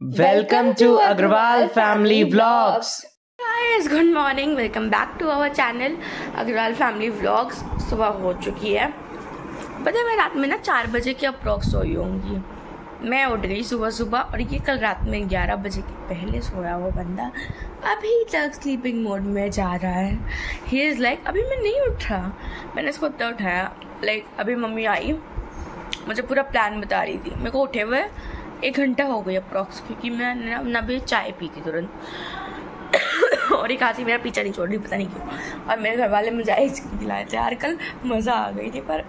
Welcome to Agrawal Family Vlogs. guys good morning welcome back to our channel Agrawal family vlogs सुबह हो चुकी है पता है मैं रात में ना चार बजे की अप्रॉक्स सोई होंगी। मैं उठ गई सुबह सुबह और ये कल रात में ग्यारह बजे के पहले सोया हुआ बंदा अभी तक स्लीपिंग मोड में जा रहा है। ही इज़ लाइक अभी मैं नहीं उठ रहा। मैंने इसको उतना उठाया। लाइक like, अभी मम्मी आई। मुझे पूरा प्लान बता रही थी। मेरे को उठे हुए एक घंटा हो गया अप्रॉक्स क्योंकि मैं ना, ना भी चाय पी थी तुरंत। और एक आती मेरा पीछा नहीं छोड़ रही पता नहीं क्यों। और मेरे घर वाले मुझे आइसक्रीम खिलाए थे। यार कल मज़ा आ गई थी पर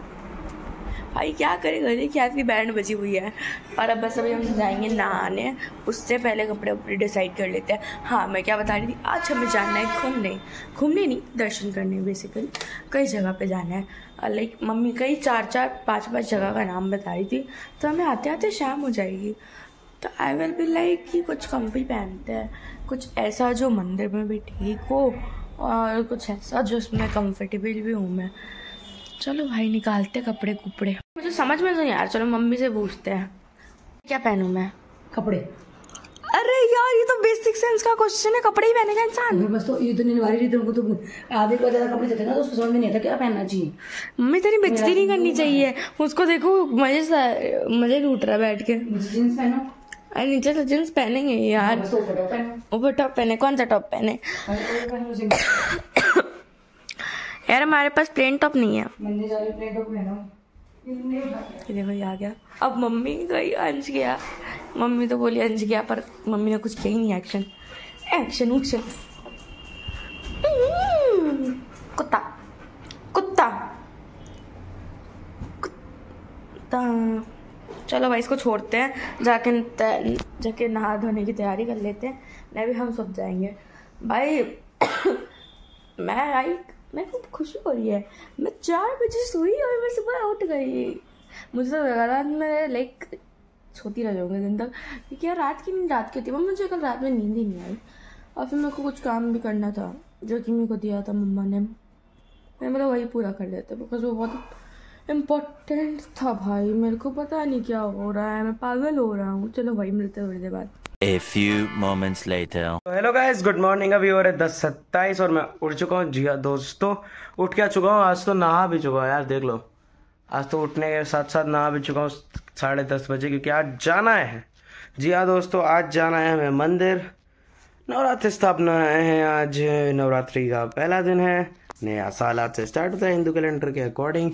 भाई क्या करे गले की आखिरी बैंड बजी हुई है। और अब बस अभी हम जाएँगे नहाने। उससे पहले कपड़े उपड़े डिसाइड कर लेते हैं। हाँ मैं क्या बता रही थी? आज हमें जाना है घूमने। घूमने नहीं, दर्शन करने बेसिकली कई जगह पे जाना है। लाइक मम्मी कई चार चार, पाँच पाँच जगह का नाम बता रही थी। तो हमें आते आते शाम हो जाएगी। तो आई विल बी लाइक कि कुछ कम्फी पहनते हैं। कुछ ऐसा जो मंदिर में भी ठीक हो। और कुछ ऐसा जो उसमें कंफर्टेबल भी हूँ मैं। चलो भाई, निकालते कपड़े कुपड़े मुझे समझ में तो नहीं यार चलो मम्मी से पूछते हैं। क्या पहनूं मैं? कपड़े। अरे यार ये तो बेसिक सेंस का क्वेश्चन है। कपड़े ही पहनेगा इंसान। बस तो ये तो निवारी रही तुमको तो आधे को ज़्यादा कपड़े थे ना तो उसको समझ में नहीं आता क्या पहनना चाहिए। मम्मी तेरी बेइज्जती नहीं करनी चाहिए। उसको देखो मज़े से मज़े लूट रहा है बैठ के। जींस पहनो। अरे नीचे से जींस पहनेंगे यार। तो ऊपर टॉप पहनो। ऊपर टॉप पहने कौन सा टॉप पहने? यार हमारे पास प्लेन टॉप नहीं है। ये देखो, ये आ गया। अब मम्मी गई अंश गया। मम्मी तो बोली, अंश गया, पर मम्मी ने कुछ किया ही नहीं एक्शन एक्शन उक्शन कुत्ता। कुत्ता। कुत्ता। चलो भाई, इसको छोड़ते हैं। जाके जाके नहा धोने की तैयारी कर लेते हैं। नहीं भी हम सब जाएँगे। भाई, मैं आई मेरे को खुशी हो रही है। मैं चार बजे सोई और मैं सुबह उठ गई। मुझे तो लगा था मैं लाइक सोती रह जाऊँगी दिन तक। क्योंकि यार रात की नींद रात की होती है। मुझे कल रात में नींद ही नहीं आई। और फिर मेरे को कुछ काम भी करना था, जो कि मेरे को दिया था मम्मा ने। मैं मतलब वही पूरा कर लेते बिकॉज़ वो बहुत इम्पोर्टेंट था भाई। मेरे को पता नहीं क्या हो रहा है। मैं पागल हो रहा हूँ। चलो भाई, मिलते थोड़ी देर बाद। A few moments later. तो हेलो गाइस गुड मॉर्निंग अभी हो रहे दस सत्ताईस और मैं उठ चुका हूँ। जी हाँ दोस्तों, उठ क्या चुका हूँ? आज तो नहा भी चुका हूँ, यार, देख लो। आज तो उठने के साथ साथ नहा भी चुका हूँ साढ़े दस बजे, क्योंकि आज जाना है। जी हाँ दोस्तों, आज जाना है हमें मंदिर। नवरात्रि स्थापना है आज, नवरात्रि का पहला दिन है। नया साल आज से स्टार्ट होता है, हिंदू कैलेंडर के अकॉर्डिंग।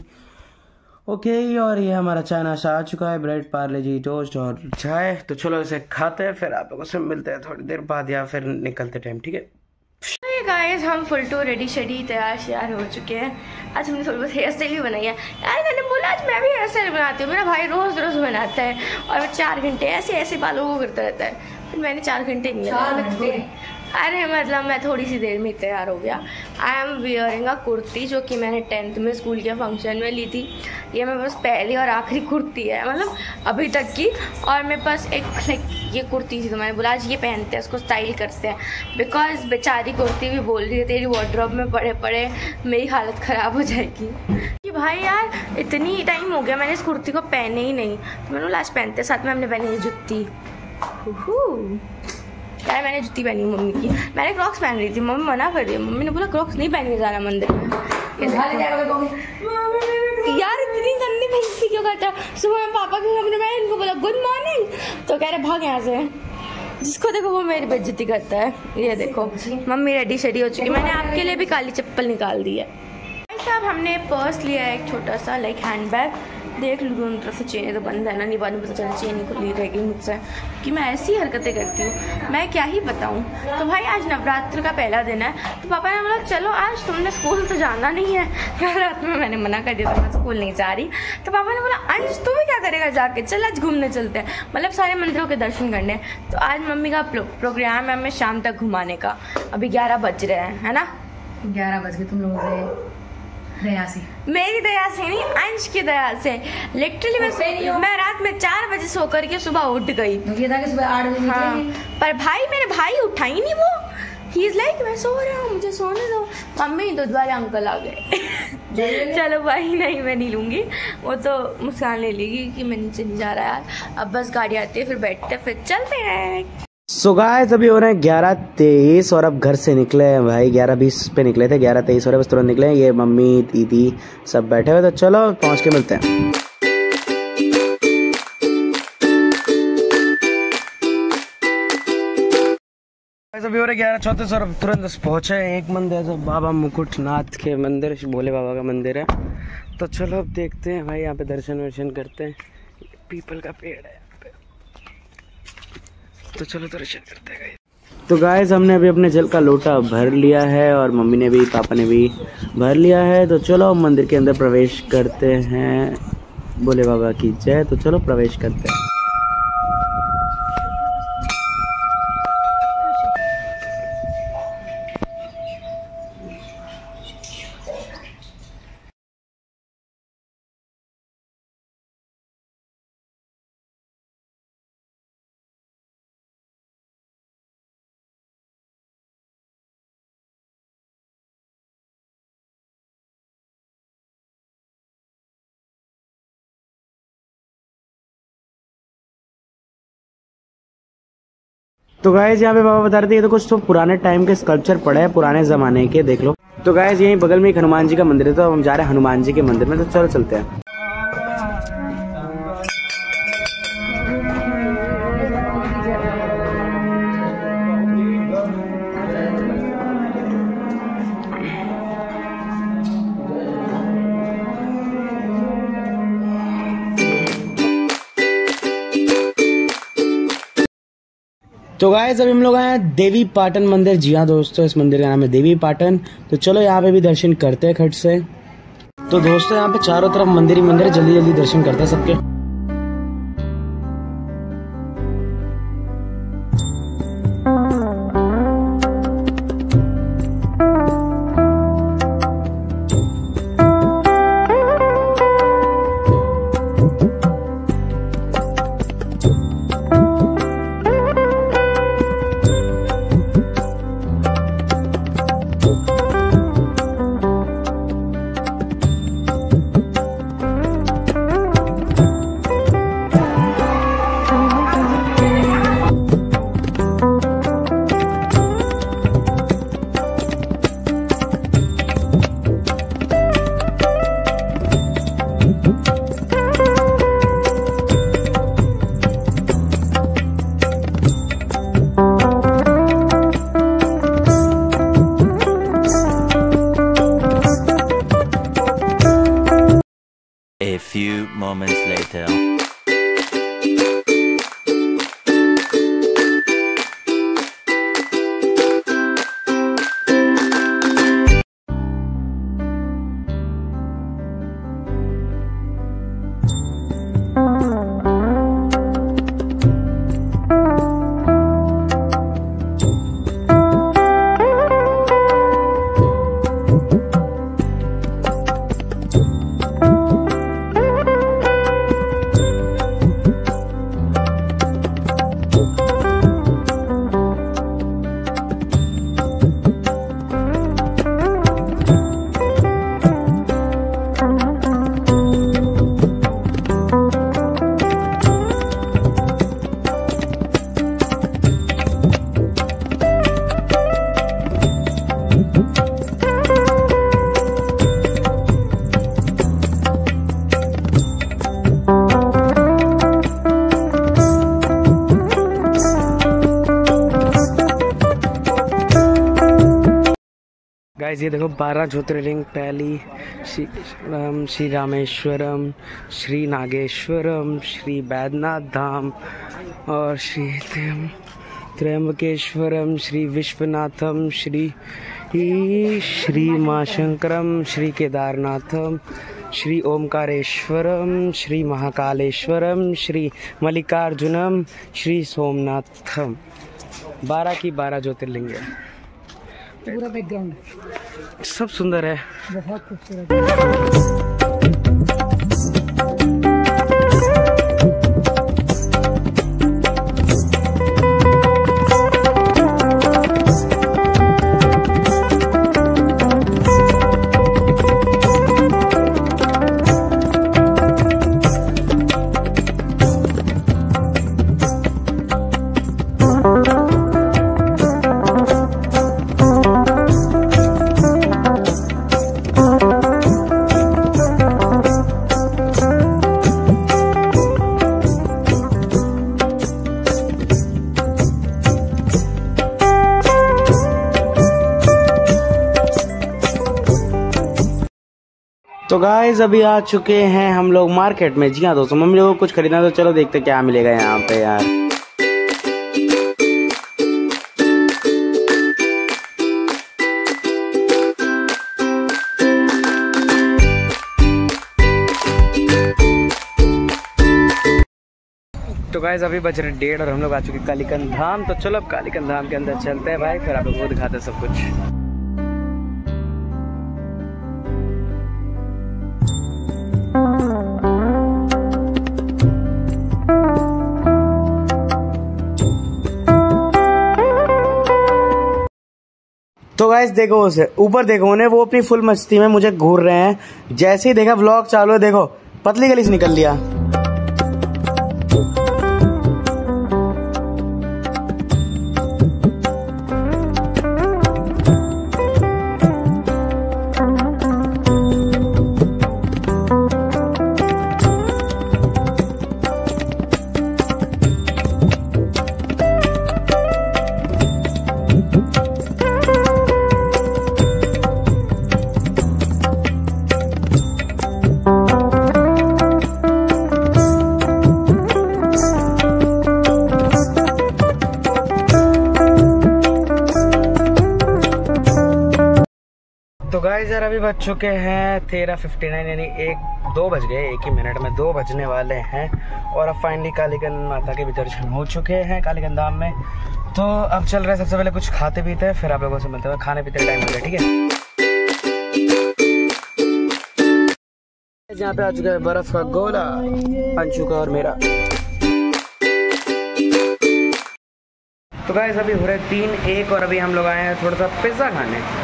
ओके okay, और ये हमारा चाय नाश्ता आ चुका है ब्रेड पार्ले जी टोस्ट और चाय। तो चलो इसे खाते हैं फिर आप लोगों से मिलते हैं थोड़ी देर बाद या फिर निकलते टाइम ठीक है? गाइस हम फुल टू रेडी शेडी तैयार श्यार हो चुके हैं। आज हमने थोड़ी बहुत हेयर स्टाइल भी बनाई है। यार मैंने बोला आज मैं भी हेयर स्टाइल बनाती हूँ। मेरा भाई रोज रोज बनाता है और चार घंटे ऐसे ऐसे बालों को करता रहता है। फिर मैंने चार घंटे नहीं अरे मतलब मैं थोड़ी सी देर में तैयार हो गया। I am wearing a kurti जो कि मैंने टेंथ में स्कूल के फ़ंक्शन में ली थी। ये मेरे पास पहली और आखिरी कुर्ती है मतलब अभी तक की। और मेरे पास एक लाइक ये कुर्ती थी तो मैंने बोला, आज ये पहनते हैं, इसको स्टाइल करते हैं। बिकॉज़ बेचारी कुर्ती भी बोल रही है, तेरी वार्ड्रॉप में पड़े पड़े, मेरी हालत ख़राब हो जाएगी। कि भाई यार, इतनी टाइम हो गया, मैंने इस कुर्ती को पहने ही नहीं। तो मैंने बोला, आज पहनते साथ में हमने पहनी जुत्ती यार मैंने जुत्ती पहनी मम्मी की। मैंने क्रॉक्स पहन रही थी। मम्मी मना कर रही है। मम्मी ने बोला क्रॉक्स नहीं पहन के जाना मंदिर में। यार, इतनी गंदी बेइज्जती क्यों करता सुबह मैं पापा के कमरे में इनको बोला गुड मॉर्निंग तो कह रहे, भाग यहाँ से। जिसको देखो, वो मेरी बेइज्जती करता है। ये देखो, मम्मी रेडी शेडी हो चुकी मैंने आपके लिए भी काली चप्पल निकाल दी है। साहब, हमने पर्स लिया है, एक छोटा सा लाइक हैंड बैग देख लूँ, दोनों तरफ़ से चेनें तो बंद है ना? नहीं, बाद में पता चला, चेन ही खुली रहेगी मुझसे। कि मैं ऐसी हरकतें करती हूँ। मैं क्या ही बताऊँ? तो भाई आज नवरात्र का पहला दिन है। तो पापा ने बोला, चलो, आज तुमने स्कूल तो जाना नहीं है। रात में मैंने मना कर दिया था, मैं स्कूल नहीं जा रही। तो पापा ने बोला, अंश, तू क्या करेगा जाके? चल, आज घूमने चलते हैं। मतलब सारे मंदिरों के दर्शन करने। तो आज मम्मी का प्रोग्राम है हमें शाम तक घुमाने का। अभी ग्यारह बज रहे हैं, है ना? ग्यारह बज गए, तुम लोगों दया से मेरी दया से नहीं अंश की दया से। लिटरली मैं मैं रात में चार बजे सो करके सुबह उठ गई। तो ये था कि सुबह आठ बजे हाँ। पर भाई मेरे भाई उठा ही नहीं वो। ही इज़ लाइक मैं सो रहा हूँ मुझे सोने दो। मम्मी दूध वाले अंकल आ गए। चलो भाई नहीं मैं नहीं लूँगी। वो तो मुस्कान ले लेगी कि मैं नीचे नहीं जा रहा यार। अब बस गाड़ी आती है फिर बैठते फिर चलते हैं। सो गाइस अभी हो रहे हैं ग्यारह तेईस और अब घर से निकले हैं भाई। ग्यारह बीस पे निकले थे, ग्यारह तेईस और बस तुरंत निकले हैं। ये मम्मी, दीदी सब बैठे हुए तो चलो, पहुँच के मिलते हैं। अभी हो रहे ग्यारह चौतीस और अब तुरंत पहुँचे हैं। एक मंदिर है जो बाबा मुकुटनाथ के मंदिर, भोले बाबा का मंदिर है। तो चलो, अब देखते हैं भाई, यहाँ पे दर्शन वर्शन करते हैं। पीपल का पेड़ है। तो चलो दर्शन करते हैं। तो गाइस हमने अभी अपने जल का लोटा भर लिया है और मम्मी ने भी, पापा ने भी भर लिया है। तो चलो मंदिर के अंदर प्रवेश करते हैं। भोले बाबा की जय तो चलो प्रवेश करते हैं। तो गाइज़ यहाँ पे बाबा बता रहे थे ये तो कुछ तो पुराने टाइम के स्कल्पचर पड़े हैं, पुराने जमाने के, देख लो। तो गाइज़ यही बगल में एक हनुमान जी का मंदिर है तो हम जा रहे हैं हनुमान जी के मंदिर में तो चलो चलते हैं। तो गाइस अभी हम लोग आए हैं देवी पाटन मंदिर। जी हाँ दोस्तों, इस मंदिर का नाम है देवी पाटन। तो चलो यहाँ पे भी दर्शन करते हैं खट से। तो दोस्तों, यहाँ पे चारों तरफ़ मंदिर ही मंदिर जल्दी जल्दी दर्शन करते हैं सबके। गाइस ये देखो, बारह ज्योतिर्लिंग, पहली श्री श्री रामेश्वरम, श्री नागेश्वरम, श्री बैद्यनाथ धाम, और श्री त्र्यंबकेश्वरम, श्री विश्वनाथम, श्री श्री माँ शंकरम, श्री केदारनाथम, श्री ओमकारेश्वरम श्री महाकालेश्वरम, श्री मल्लिकार्जुनम, श्री सोमनाथम। बारह की बारह ज्योतिर्लिंग है। पूरा बैकग्राउंड। सब सुंदर है। बहुत खूबसूरत। गाइस अभी आ चुके हैं हम लोग मार्केट में। जी हाँ दोस्तों, मम्मी लोगों को कुछ खरीदना तो चलो देखते क्या मिलेगा यहाँ पे यार। तो गाइस अभी बज रहे डेढ़ और हम लोग आ चुके कालीकंद धाम। तो चलो अब कालीकंद धाम के अंदर चलते हैं भाई, फिर आप लोगों को दिखाते सब कुछ। तो गाइस देखो उसे, ऊपर देखो उन्हें, वो अपनी फुल मस्ती में मुझे घूर रहे हैं। जैसे ही देखा व्लॉग चालू है, देखो, पतली गली से निकल लिया। गाइस यार अभी बज चुके हैं तेरह फिफ्टी नाइन यानी एक, दो बज गए, एक ही मिनट में दो बजने वाले हैं। और अब फाइनली कालीगंज माता के भी दर्शन हो चुके हैं कालीगंज धाम में। तो अब चल रहे हैं, सबसे पहले कुछ खाते पीते हैं, फिर आप लोगों से मिलते हैं। खाने पीते टाइम हो गया, ठीक है? यहाँ पे आ चुका है बर्फ़ का गोला, अंशु का और मेरा। तो गाइस अभी हो रहे तीन, एक, और अभी हम लोग आए हैं थोड़ा सा पिज़्ज़ा खाने।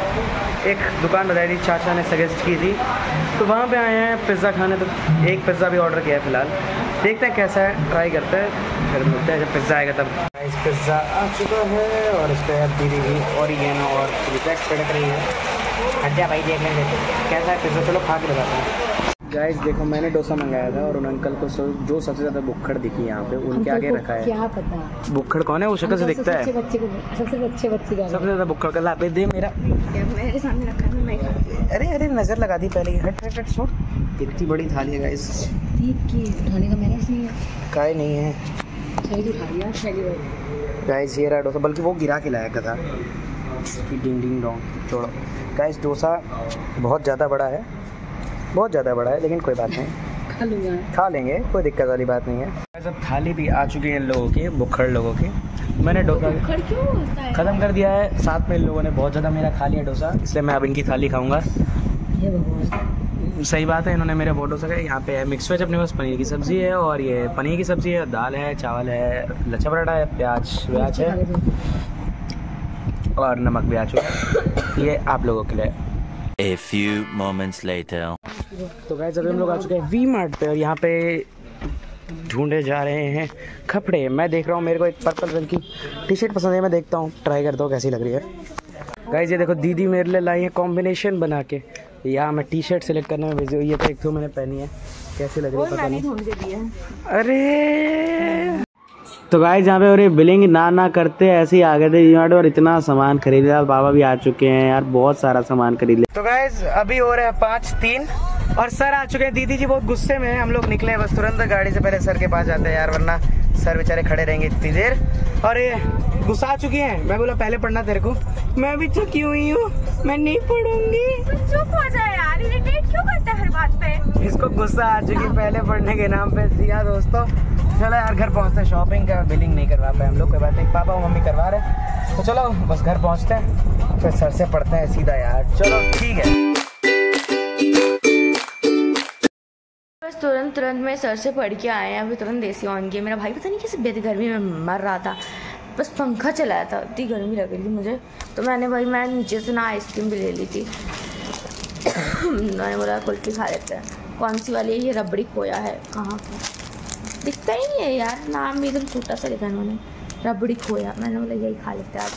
एक दुकान बताई थी, चाचा ने सजेस्ट की थी। तो वहाँ पे आए हैं पिज़्ज़ा खाने तो एक पिज़्ज़ा भी ऑर्डर किया है फ़िलहाल। देखते हैं कैसा है ट्राई करते हैं, फिर मिलते हैं जब पिज़्ज़ा आएगा तब। इस पिज़्ज़ा आ चुका है, और इस पर दीदी भी ऑरिगेनो और रिजेक्ट छिड़क रही है। अच्छा भाई, देख लेंगे। कैसा है पिज़्ज़ा चलो खा के बताते हैं। गाइस देखो मैंने डोसा मंगाया था और उन अंकल को सो, जो सबसे ज़्यादा बुक्खड़ दिखी यहाँ पे उनके आगे रखा है। क्या पता? बुक्खड़ कौन है? वो शक्ल से दिखता है। सबसे बच्चे को सबसे अच्छे बच्चे सबसे ज़्यादा बुक्खड़ का लापे दे मेरा। मेरे सामने रखा है? मैं अरे अरे नज़र लगा दी पहले। हट हट हट छोड़। कितनी बड़ी थाली है गाइस ठीक की का मैंने नहीं है। काय नहीं है। तो गाइस ये रहा डोसा बल्कि वो गिरा के लाया था। डिंग डिंग डोंग छोड़ो। गाइस डोसा बहुत ज़्यादा बड़ा है। बहुत ज़्यादा बड़ा है लेकिन कोई बात नहीं। खा लूँगा। खा लेंगे कोई दिक्कत वाली बात नहीं है। सब थाली भी आ चुकी है इन लोगों की बुखड़ लोगों की। मैंने डोसा ख़त्म कर दिया है। साथ में इन लोगों ने बहुत ज़्यादा मेरा खा लिया डोसा इसलिए मैं अब इनकी थाली खाऊँगा। सही बात है इन्होंने मेरे बहुत डोसा खाया यहाँ पे है मिक्स वेज अपने पास पनीर की सब्ज़ी है और ये पनीर की सब्ज़ी है दाल है चावल है लच्छा पराठा है प्याज व्याज है। और नमक भी आ चुका है। ये आप लोगों के लिए A few moments later. तो गाइस अभी हम लोग आ चुके हैं वी मार्ट पे और यहाँ पे ढूंढे जा रहे हैं कपड़े। मैं देख रहा हूँ मेरे को एक पर्पल रंग की टी शर्ट पसंद है मैं देखता हूँ। ट्राई करता हूँ कैसी लग रही है। गाइस ये देखो दीदी मेरे लिए लाई है कॉम्बिनेशन बना के। यहाँ मैं टी शर्ट सेलेक्ट करने में बिज़ी हूँ ये तो एक तो मैंने पहनी है। कैसी लग रही है पता नहीं। अरे! तो गाइस यहाँ पे और ये बिलिंग ना ना करते ऐसे ही आ गए थे यूनाइट और इतना सामान खरीद लिया बाबा भी आ चुके हैं यार बहुत सारा सामान खरीद लिया। तो गाइस अभी हो रहे हैं पाँच तीन और सर आ चुके हैं। दीदी जी बहुत गुस्से में हैं हम लोग निकले हैं बस तुरंत गाड़ी से पहले सर के पास जाते हैं यार वरना सर बेचारे खड़े रहेंगे इतनी देर। और ये गुस्सा आ चुकी हैं। मैं बोला पहले पढ़ना तेरे को। मैं भी थकी हुई हूँ मैं नहीं पढ़ूँगी। चुप हो जाए यार क्यों करता है हर बात पे? इसको गुस्सा आ चुकी पहले पढ़ने के नाम पे। दिया दोस्तों चलो यार, घर पहुँचते हैं। शॉपिंग का बिलिंग नहीं करवा पाए हम लोग, कोई बात नहीं। पापा और मम्मी करवा रहे हैं। तो चलो, बस घर पहुँचते हैं। फिर सर से पढ़ते हैं सीधा यार। चलो, ठीक है। तुरंत तुरंत में सर से पढ़ के आए हैं। अभी तुरंत देसी ऑन किया। मेरा भाई पता नहीं कैसे बेद गर्मी में मर रहा था। बस पंखा चलाया था। इतनी गर्मी लग रही थी मुझे। तो मैंने भाई, मैं नीचे से ना आइसक्रीम भी ले ली थी। मैंने बोला, कुल्फी खा लेते हैं। कौन सी वाली है? ये रबड़ी खोया है। कहाँ की दिखता ही नहीं है यार। नाम एकदम छोटा सा लिखा उन्होंने रबड़ी खोया। मैंने बोला, यही खा लेते आज।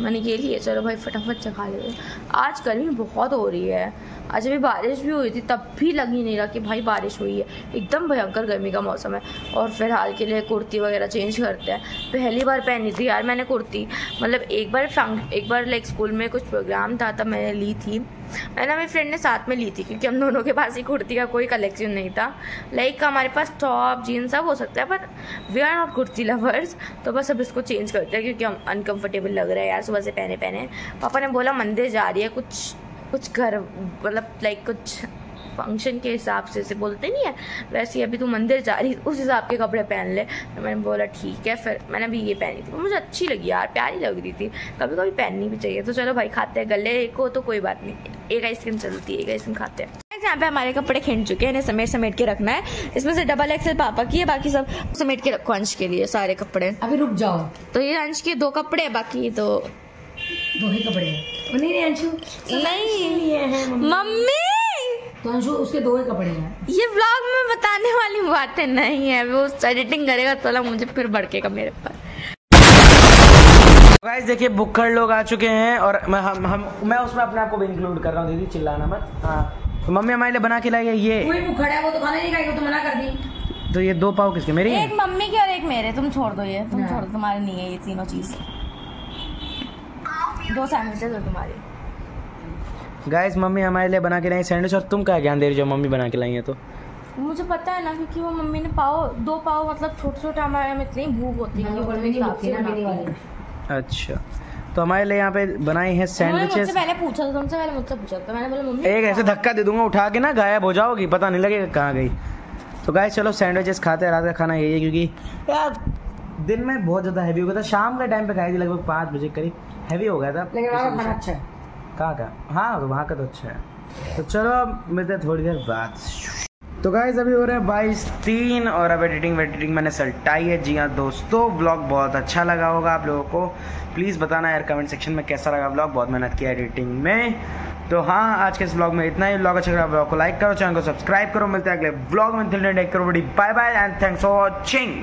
मैंने, ये लिए, चलो भाई, फटाफट से खा लेते आज गर्मी बहुत हो रही है। आज अभी बारिश भी हुई थी, तब भी लग ही नहीं रहा कि भाई बारिश हुई है। एकदम भयंकर गर्मी का मौसम है। और फ़िलहाल के लिए कुर्ती वगैरह चेंज करते हैं। पहली बार पहनी थी यार मैंने कुर्ती। मतलब एक बार एक बार लाइक स्कूल में कुछ प्रोग्राम था, तब मैंने ली थी। मैंने मेरी फ्रेंड ने साथ में ली थी, क्योंकि हम दोनों के पास ही कुर्ती का कोई कलेक्शन नहीं था। लाइक हमारे पास टॉप जीन्स सब हो सकता है, पर we are not kurti lovers तो बस अब इसको चेंज करते हैं, क्योंकि हम अनकंफर्टेबल लग रहा है यार सुबह से पहने पहने पापा ने बोला, मंदिर जा रही है, कुछ कुछ घर मतलब लाइक कुछ फ़ंक्शन के हिसाब से से बोलते नहीं है। वैसे ही अभी तू मंदिर जा रही उस हिसाब के कपड़े पहन ले। तो मैंने बोला ठीक है। फिर मैंने अभी ये पहनी थी। मुझे अच्छी लगी यार प्यारी लग रही थी। कभी कभी पहननी भी चाहिए। तो चलो भाई खाते हैं। गले को तो कोई बात नहीं। एक आइसक्रीम चलती है एक आइसक्रीम खाते हैं। यहाँ पे हमारे कपड़े खिंच चुके हैं। इन्हें समेट समेट के रखना है। इसमें से डबल एक्सएल पापा की है बाकी सब समेट के रखो अंश के लिए सारे कपड़े। अभी रुक जाओ। तो ये अंश के दो कपड़े हैं बाकी तो दो ही कपड़े हैं। नहीं नहीं अंशु। नहीं। मम्मी। मम्मी! तो अंशु उसके दो ही कपड़े हैं। ये व्लॉग में बताने वाली बातें नहीं है। वो एडिटिंग करेगा तो मुझे फिर भड़केगा मेरे पर। गाइस देखिए बुक्कड़ लोग आ चुके हैं और मैं हम हम मैं उसमें अपने आप को भी इंक्लूड कर रहा हूँ दीदी चिल्लाना मत। हाँ। तो मम्मी हमारे लिए बना के लाई है ये। कोई भूखा है वो तो खाना नहीं खाएगा तो मना कर दी। तो ये दो पाव किसके? मेरी एक मम्मी के और एक मेरे। तुम छोड़ दो ये तुम छोड़ दो तुम्हारे नहीं है ये तीनों चीज़। दो सैंडविचेस है तुम्हारी। गाइस मम्मी हमारे लिए बना के लाई सैंडविच और तुम क्या ज्ञान दे रही हो मम्मी बना के लाई है तो? मुझे पता है ना क्योंकि वो मम्मी ने पाव दो पाव मतलब छोटे छोटे हमारे में इतनी भूख होती है। अच्छा। तो हमारे लिए यहाँ पे बनाई है उन्होंने मुझसे सैंडविचेस पहले पूछा था तुमसे पहले मुझसे पूछा था। मैंने बोला मम्मी एक ऐसे धक्का दे दूँगा उठा के ना गायब हो जाओगी पता नहीं लगेगा कहाँ गई। तो गाइस चलो सैंडविचेस खाते हैं रात का खाना यही है क्योंकि यार दिन में बहुत ज़्यादा हैवी हो गया था। शाम के टाइम पे खाई थी लगभग पाँच बजे करीब हैवी हो गया था। लेकिन वहाँ का खाना अच्छा है। कहाँ का? हाँ तो वहाँ का तो अच्छा है। तो चलो मिलते थोड़ी देर बाद। तो गाइज़ अभी हो रहा है बाईस तीन और अब एडिटिंग वेडिटिंग मैंने सल्टाई है। जी हाँ दोस्तों ब्लॉग बहुत अच्छा लगा होगा आप लोगों को। प्लीज़ बताना यार कमेंट सेक्शन में कैसा लगा ब्लॉग बहुत मेहनत किया एडिटिंग में। तो हाँ आज के इस व्लॉग में इतना ही। ब्लॉग अच्छा लगा व्लॉग को लाइक करो चैनल को सब्सक्राइब करो। मिलते हैं अगले व्लॉग में। दिल ने करो बड़ी bye bye and thanks for watching